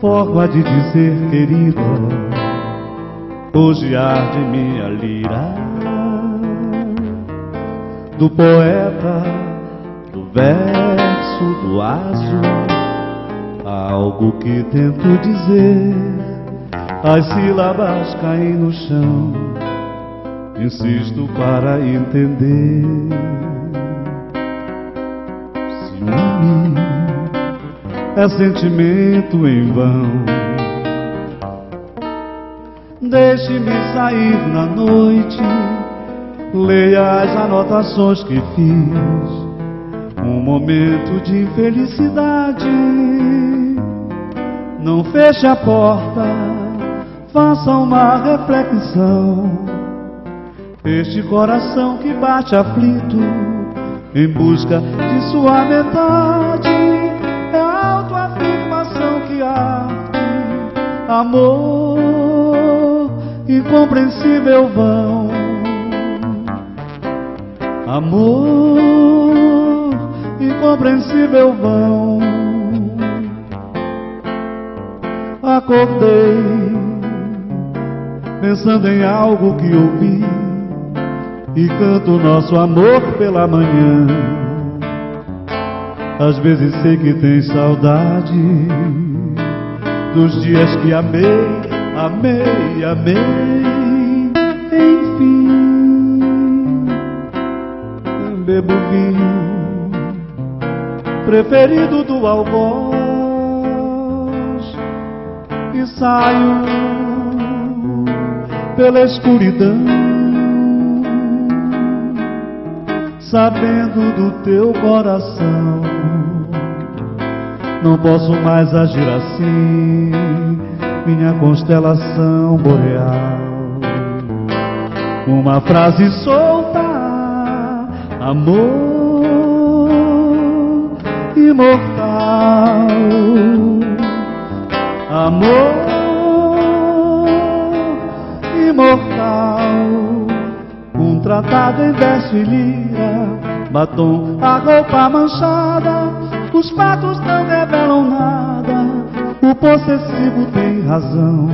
forma de dizer querida, hoje arde minha lira. Do poeta, do verso, do aso, algo que tento dizer, as sílabas caem no chão, insisto para entender. Ciúme é sentimento em vão. Deixe-me sair na noite, leia as anotações que fiz. Um momento de infelicidade. Não feche a porta, faça uma reflexão. Este coração que bate aflito em busca de sua metade amor incompreensível vão, amor incompreensível vão. Acordei pensando em algo que ouvi e canto nosso amor pela manhã. Às vezes sei que tem saudade dos dias que amei, amei, amei. Enfim, bebo vinho preferido do algoz e saio pela escuridão, sabendo do teu coração não posso mais agir assim, minha constelação boreal. Uma frase solta, amor imortal, amor imortal. Um tratado em verso e lira, batom, a roupa manchada os fatos não revelam nada, o possessivo tem razão.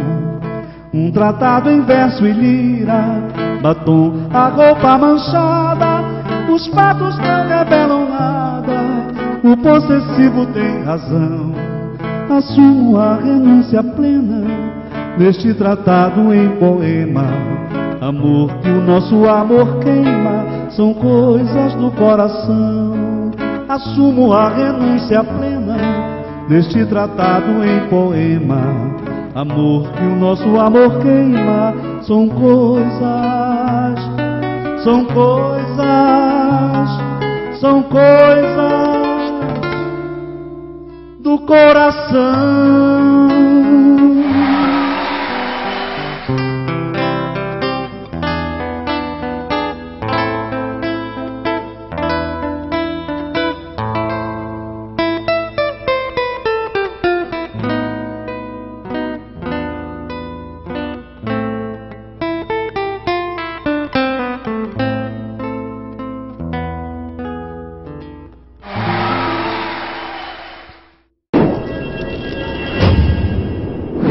Um tratado em verso e lira, batom, a roupa manchada. Os fatos não revelam nada, o possessivo tem razão. Assumo a renúncia plena neste tratado em poema. Amor que o nosso amor queima, são coisas do coração assumo a renúncia plena neste tratado em poema. Amor que o nosso amor queima, são coisas, são coisas, são coisas do coração.